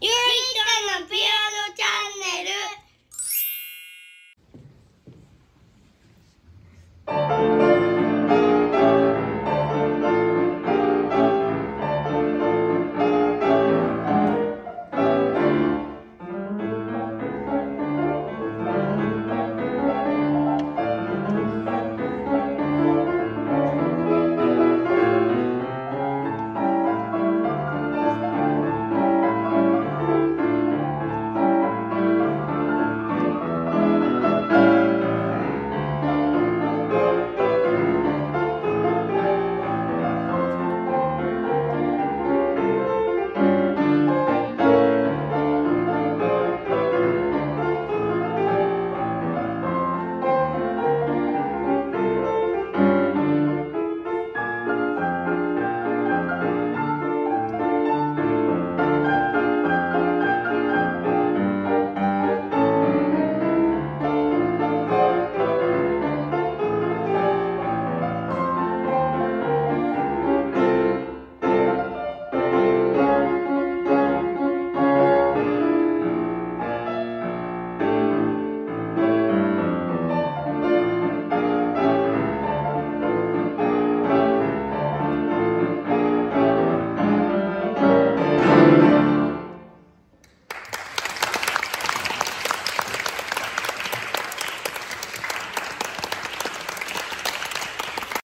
You're